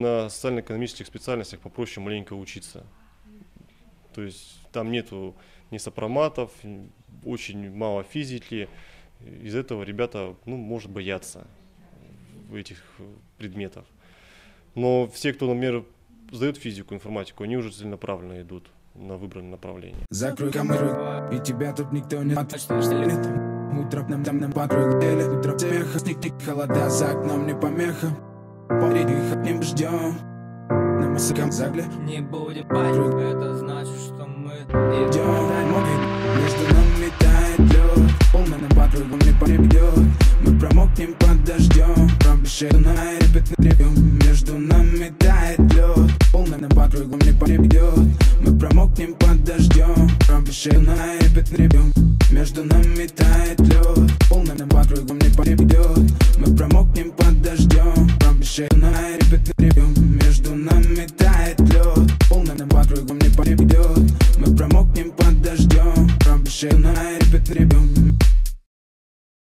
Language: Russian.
На социально-экономических специальностях попроще маленько учиться. То есть там нету ни сопроматов, очень мало физики. Из этого ребята, ну, может бояться этих предметов. Но все, кто, например, сдают физику, информатику, они уже целенаправленно идут на выбранное направление. Закрой камеру, и тебя тут никто не отпустит. Утро нам там на подруг делит, утро смеха, снег, холода за окном не помеха. Парень их одним ждем, на мыслям загле. Не будем парить, это значит, что мы идем. Между нами тает лед, полно на подругам не побьет. Мы промокнем под дождем, пробежим на репетный Между нами тает лед, полно на подругам не побьет. Мы промокнем под дождем, пробежим на репетный Между нами тает лед, полно на подругам не побьет. Мы промокнем под репетный Между нами тает лед, полно на подругам не побьет. Мы промокнем под дождем, пробежим на репетный